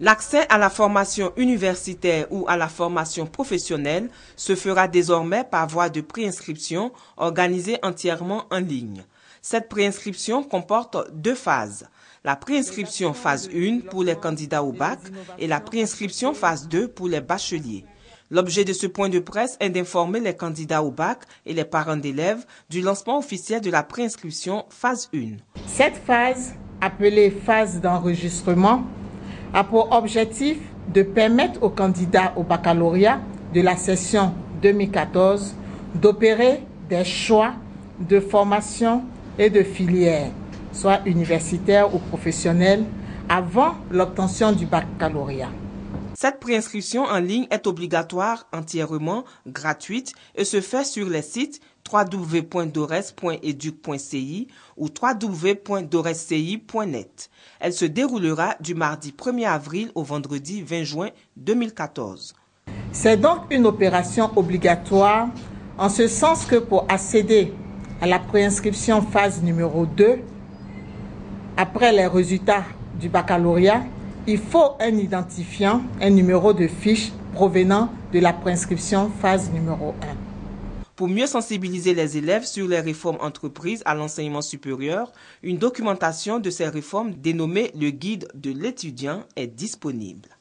L'accès à la formation universitaire ou à la formation professionnelle se fera désormais par voie de préinscription organisée entièrement en ligne. Cette préinscription comporte deux phases. La préinscription phase 1 pour les candidats au bac et la préinscription phase 2 pour les bacheliers. L'objet de ce point de presse est d'informer les candidats au bac et les parents d'élèves du lancement officiel de la préinscription phase 1. Cette phase, appelée phase d'enregistrement, a pour objectif de permettre aux candidats au baccalauréat de la session 2014 d'opérer des choix de formation et de filière, soit universitaires ou professionnels, avant l'obtention du baccalauréat. Cette préinscription en ligne est obligatoire, entièrement gratuite et se fait sur les sites www.dores.educ.ci ou www.doresci.net. Elle se déroulera du mardi 1er avril au vendredi 20 juin 2014. C'est donc une opération obligatoire en ce sens que pour accéder à la préinscription phase numéro 2, après les résultats du baccalauréat, il faut un identifiant, un numéro de fiche provenant de la préinscription phase numéro 1. Pour mieux sensibiliser les élèves sur les réformes entreprises à l'enseignement supérieur, une documentation de ces réformes dénommée le guide de l'étudiant est disponible.